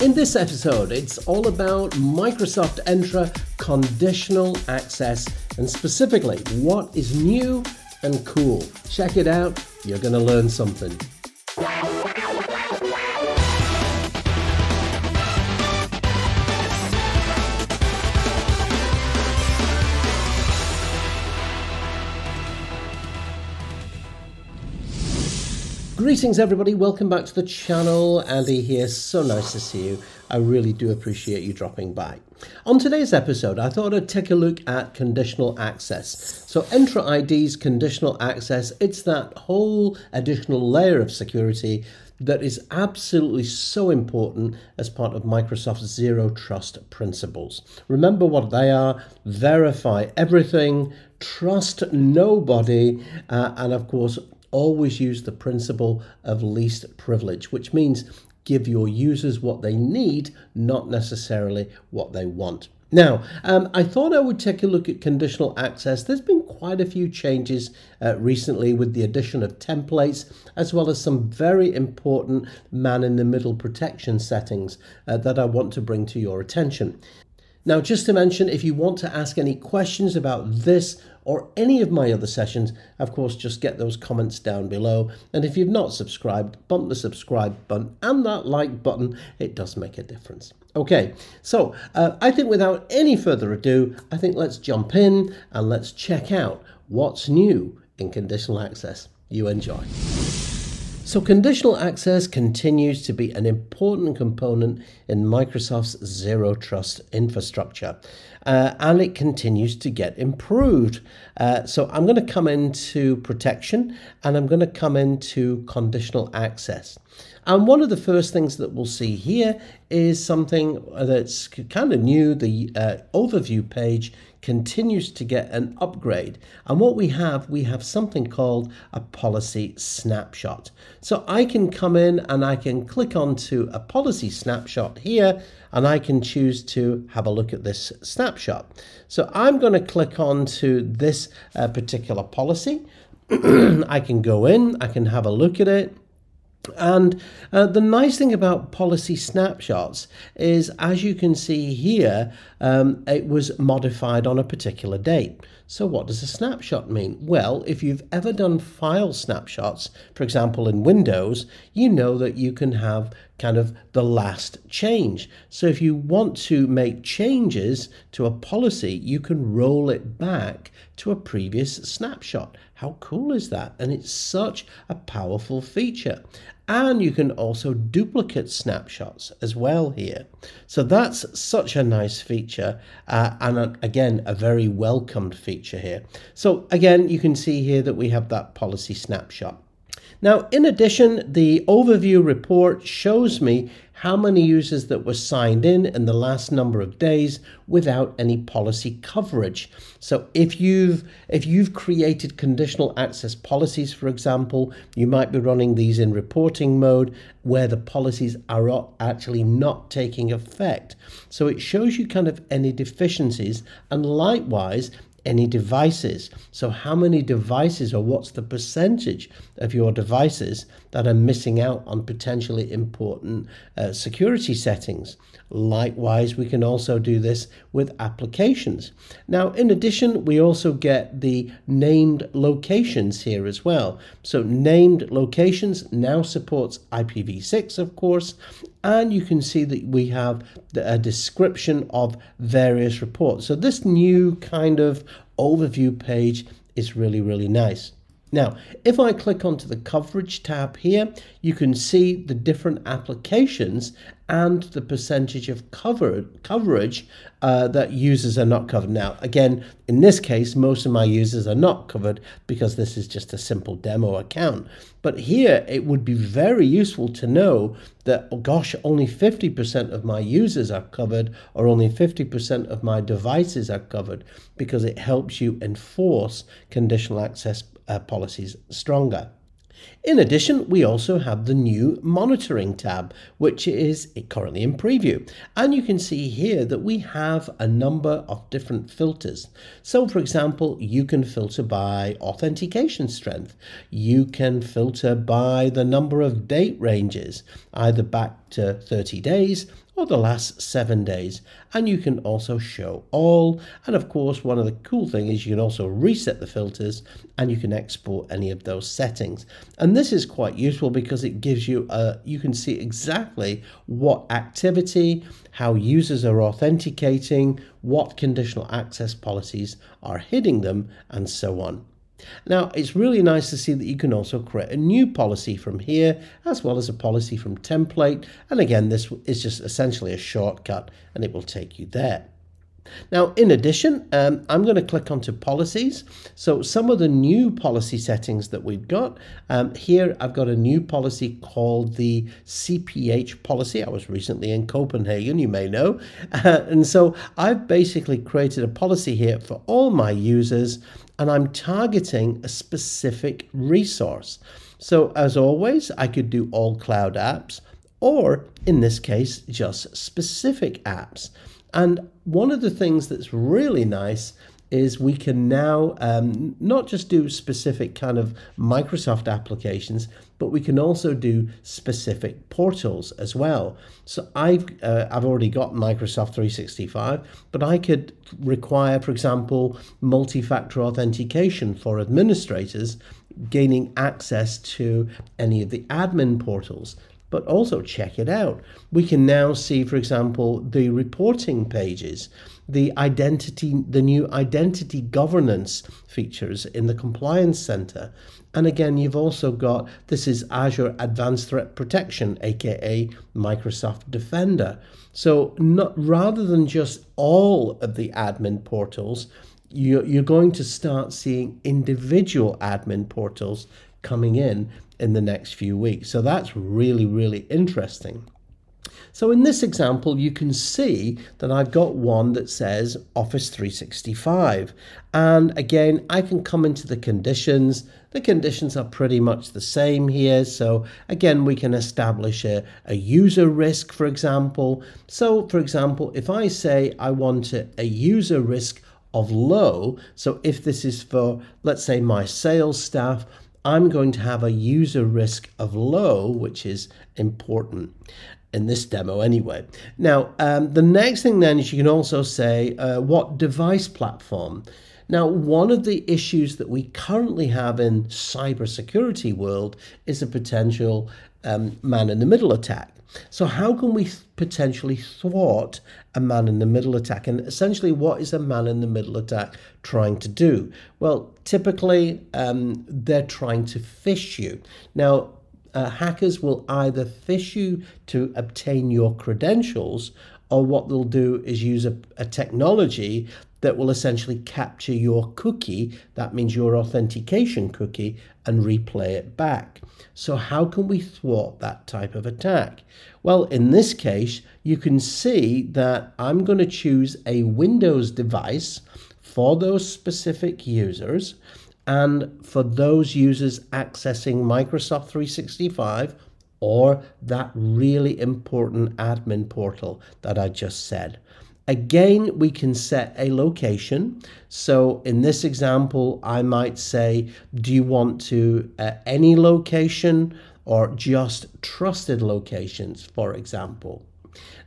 In this episode, it's all about Microsoft Entra conditional access and specifically what is new and cool. Check it out, you're going to learn something. Greetings, everybody. Welcome back to the channel. Andy here. So nice to see you. I really do appreciate you dropping by. On today's episode, I thought I'd take a look at conditional access. So, Entra ID's conditional access, it's that whole additional layer of security that is absolutely so important as part of Microsoft's zero trust principles. Remember what they are verify everything, trust nobody, uh, and of course, always use the principle of least privilege, which means give your users what they need, not necessarily what they want. Now, um, I thought I would take a look at conditional access. There's been quite a few changes uh, recently with the addition of templates, as well as some very important man in the middle protection settings uh, that I want to bring to your attention. Now, just to mention, if you want to ask any questions about this or any of my other sessions, of course, just get those comments down below. And if you've not subscribed, bump the subscribe button and that like button. It does make a difference. Okay, so uh, I think without any further ado, I think let's jump in and let's check out what's new in conditional access. You enjoy. So conditional access continues to be an important component in Microsoft's zero trust infrastructure. Uh, and it continues to get improved. Uh, so I'm going to come into protection and I'm going to come into conditional access. And one of the first things that we'll see here is something that's kind of new. The uh, overview page continues to get an upgrade. And what we have, we have something called a policy snapshot. So I can come in and I can click onto a policy snapshot here and I can choose to have a look at this snapshot. So I'm going to click on to this uh, particular policy. I can go in, I can have a look at it. And uh, the nice thing about policy snapshots is, as you can see here, um, it was modified on a particular date. So what does a snapshot mean? Well, if you've ever done file snapshots, for example, in Windows, you know that you can have kind of the last change. So if you want to make changes to a policy, you can roll it back to a previous snapshot. How cool is that? And it's such a powerful feature. And you can also duplicate snapshots as well here. So that's such a nice feature. Uh, and a, again, a very welcomed feature here. So again, you can see here that we have that policy snapshot. Now, in addition, the overview report shows me how many users that were signed in in the last number of days without any policy coverage. So if you've if you've created conditional access policies, for example, you might be running these in reporting mode where the policies are actually not taking effect. So it shows you kind of any deficiencies and likewise any devices. So, how many devices, or what's the percentage of your devices that are missing out on potentially important uh, security settings? Likewise, we can also do this with applications. Now, in addition, we also get the named locations here as well. So, named locations now supports IPv6, of course, and you can see that we have a description of various reports. So this new kind of overview page is really, really nice. Now, if I click onto the coverage tab here, you can see the different applications and the percentage of cover, coverage uh, that users are not covered. Now, again, in this case, most of my users are not covered because this is just a simple demo account. But here, it would be very useful to know that, oh gosh, only 50% of my users are covered or only 50% of my devices are covered because it helps you enforce conditional access uh, policies stronger. In addition, we also have the new monitoring tab, which is currently in preview. And you can see here that we have a number of different filters. So for example, you can filter by authentication strength. You can filter by the number of date ranges, either back to 30 days or the last seven days. And you can also show all. And of course, one of the cool things is you can also reset the filters and you can export any of those settings. And this is quite useful because it gives you a, you can see exactly what activity, how users are authenticating, what conditional access policies are hitting them, and so on. Now, it's really nice to see that you can also create a new policy from here, as well as a policy from template. And again, this is just essentially a shortcut and it will take you there. Now, in addition, um, I'm going to click onto policies. So some of the new policy settings that we've got, um, here I've got a new policy called the CPH policy. I was recently in Copenhagen, you may know. Uh, and so I've basically created a policy here for all my users, and I'm targeting a specific resource. So as always, I could do all cloud apps, or in this case, just specific apps. And one of the things that's really nice is we can now um, not just do specific kind of Microsoft applications, but we can also do specific portals as well. So I've uh, I've already got Microsoft 365, but I could require, for example, multi-factor authentication for administrators gaining access to any of the admin portals but also check it out. We can now see, for example, the reporting pages, the identity, the new identity governance features in the Compliance Center. And again, you've also got this is Azure Advanced Threat Protection, aka Microsoft Defender. So, not rather than just all of the admin portals, you're, you're going to start seeing individual admin portals coming in in the next few weeks. So that's really, really interesting. So in this example, you can see that I've got one that says Office 365. And again, I can come into the conditions. The conditions are pretty much the same here. So again, we can establish a, a user risk, for example. So for example, if I say I want a, a user risk of low, so if this is for, let's say, my sales staff, I'm going to have a user risk of low, which is important in this demo anyway. Now, um, the next thing then is you can also say uh, what device platform. Now, one of the issues that we currently have in cybersecurity world is a potential um, man-in-the-middle attack. So how can we potentially thwart a man-in-the-middle attack? And essentially, what is a man-in-the-middle attack trying to do? Well, typically, um, they're trying to phish you. Now, uh, hackers will either phish you to obtain your credentials, or what they'll do is use a, a technology that will essentially capture your cookie, that means your authentication cookie, and replay it back. So how can we thwart that type of attack? Well, in this case, you can see that I'm going to choose a Windows device for those specific users and for those users accessing Microsoft 365 or that really important admin portal that I just said. Again, we can set a location. So in this example, I might say, do you want to uh, any location or just trusted locations, for example?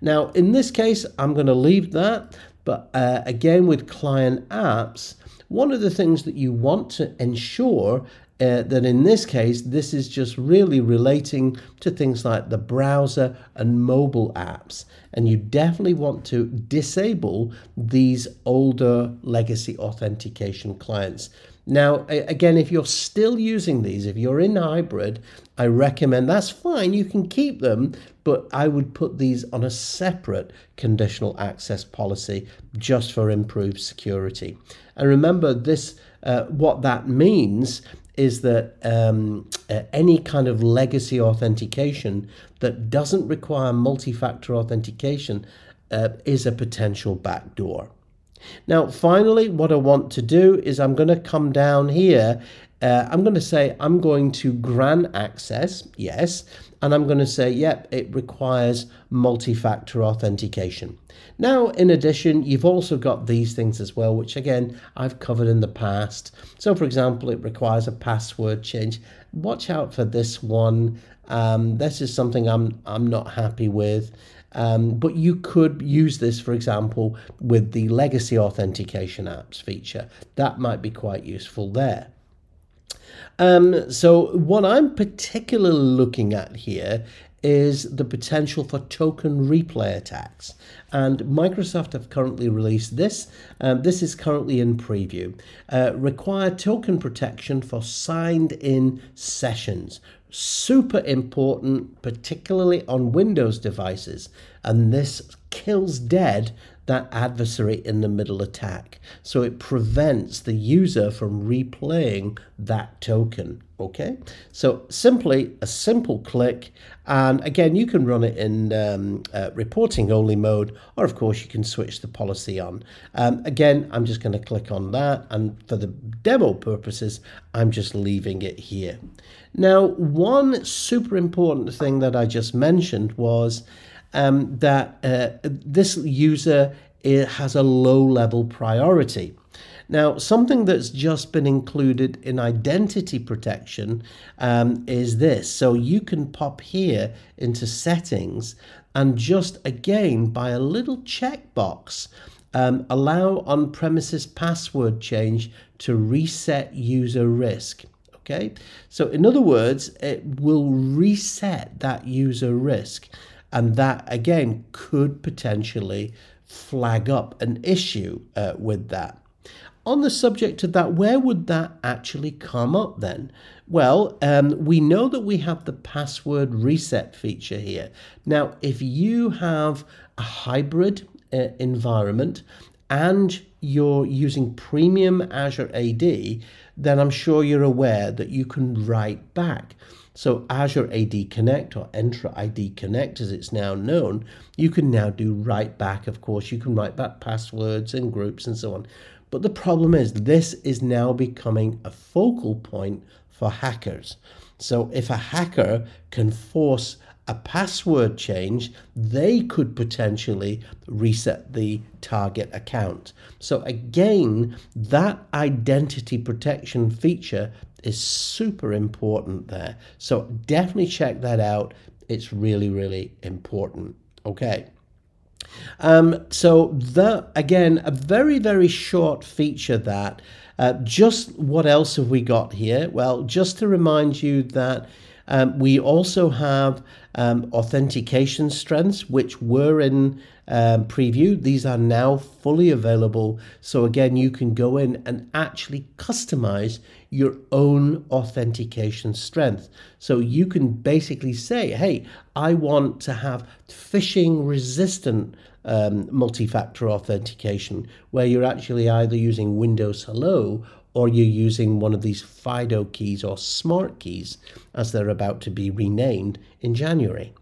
Now, in this case, I'm going to leave that. But uh, again, with client apps, one of the things that you want to ensure uh, that in this case, this is just really relating to things like the browser and mobile apps. And you definitely want to disable these older legacy authentication clients. Now, again, if you're still using these, if you're in hybrid, I recommend that's fine, you can keep them, but I would put these on a separate conditional access policy just for improved security. And remember, this uh, what that means is that um, uh, any kind of legacy authentication that doesn't require multi-factor authentication uh, is a potential backdoor. Now, finally, what I want to do is I'm going to come down here uh, I'm going to say I'm going to grant access, yes, and I'm going to say, yep, it requires multi-factor authentication. Now, in addition, you've also got these things as well, which again, I've covered in the past. So for example, it requires a password change. Watch out for this one. Um, this is something I'm, I'm not happy with. Um, but you could use this, for example, with the legacy authentication apps feature. That might be quite useful there. Um, so what I'm particularly looking at here is the potential for token replay attacks. And Microsoft have currently released this. Um, this is currently in preview. Uh, require token protection for signed in sessions. Super important, particularly on Windows devices. And this kills dead that adversary in the middle attack. So it prevents the user from replaying that token. Okay, so simply a simple click, and again, you can run it in um, uh, reporting only mode, or of course, you can switch the policy on. Um, again, I'm just going to click on that, and for the demo purposes, I'm just leaving it here. Now, one super important thing that I just mentioned was um, that uh, this user has a low level priority. Now, something that's just been included in identity protection um, is this. So you can pop here into settings and just again by a little checkbox um, allow on premises password change to reset user risk. Okay, so in other words, it will reset that user risk and that again could potentially flag up an issue uh, with that. On the subject of that, where would that actually come up then? Well, um, we know that we have the password reset feature here. Now, if you have a hybrid uh, environment and you're using premium Azure AD, then I'm sure you're aware that you can write back. So Azure AD Connect or Entra ID Connect as it's now known, you can now do write back. Of course, you can write back passwords and groups and so on. But the problem is this is now becoming a focal point for hackers. So if a hacker can force a password change, they could potentially reset the target account. So again, that identity protection feature is super important there. So definitely check that out. It's really, really important. Okay. Um, so that again, a very, very short feature that uh, just what else have we got here? Well, just to remind you that um, we also have um, authentication strengths, which were in um, preview. These are now fully available. So again, you can go in and actually customize your own authentication strength. So you can basically say, hey, I want to have phishing resistant um, multi-factor authentication, where you're actually either using Windows Hello or you're using one of these FIDO keys or smart keys as they're about to be renamed in January.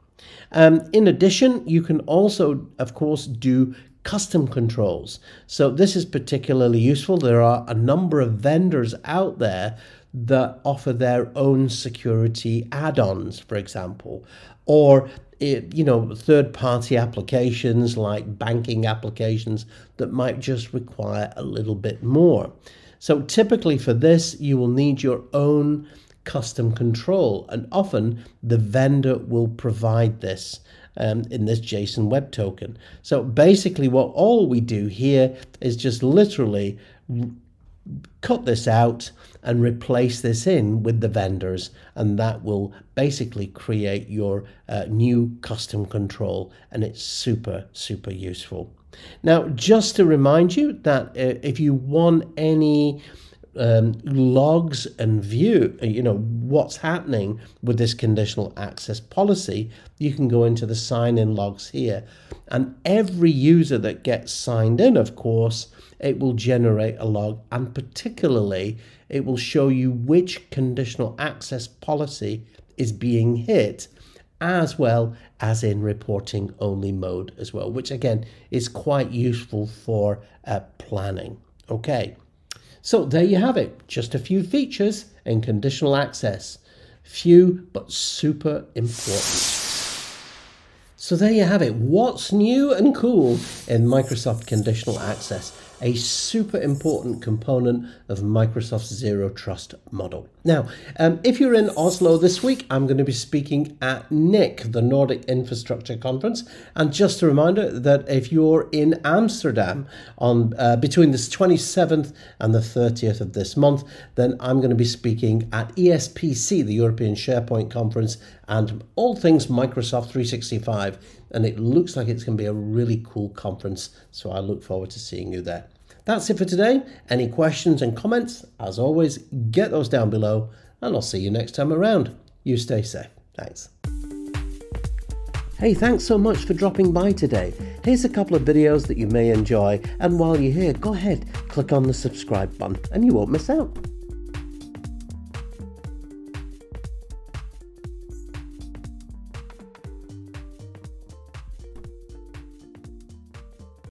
Um, in addition, you can also, of course, do custom controls. So this is particularly useful. There are a number of vendors out there that offer their own security add-ons, for example, or it, you know third-party applications like banking applications that might just require a little bit more. So typically for this, you will need your own custom control, and often the vendor will provide this um, in this JSON Web Token. So basically, what all we do here is just literally cut this out and replace this in with the vendors. And that will basically create your uh, new custom control. And it's super super useful. Now just to remind you that uh, if you want any um, logs and view, you know, what's happening with this conditional access policy, you can go into the sign in logs here. And every user that gets signed in, of course, it will generate a log and particularly it will show you which conditional access policy is being hit as well as in reporting only mode as well, which again is quite useful for uh, planning. Okay. So there you have it, just a few features in conditional access. Few, but super important. So there you have it. What's new and cool in Microsoft Conditional Access? A super important component of Microsoft's Zero Trust model. Now, um, if you're in Oslo this week, I'm going to be speaking at NIC, the Nordic Infrastructure Conference. And just a reminder that if you're in Amsterdam on uh, between the 27th and the 30th of this month, then I'm going to be speaking at ESPC, the European SharePoint Conference, and all things Microsoft 365 and it looks like it's going to be a really cool conference. So I look forward to seeing you there. That's it for today. Any questions and comments, as always, get those down below, and I'll see you next time around. You stay safe. Thanks. Hey, thanks so much for dropping by today. Here's a couple of videos that you may enjoy, and while you're here, go ahead, click on the subscribe button, and you won't miss out.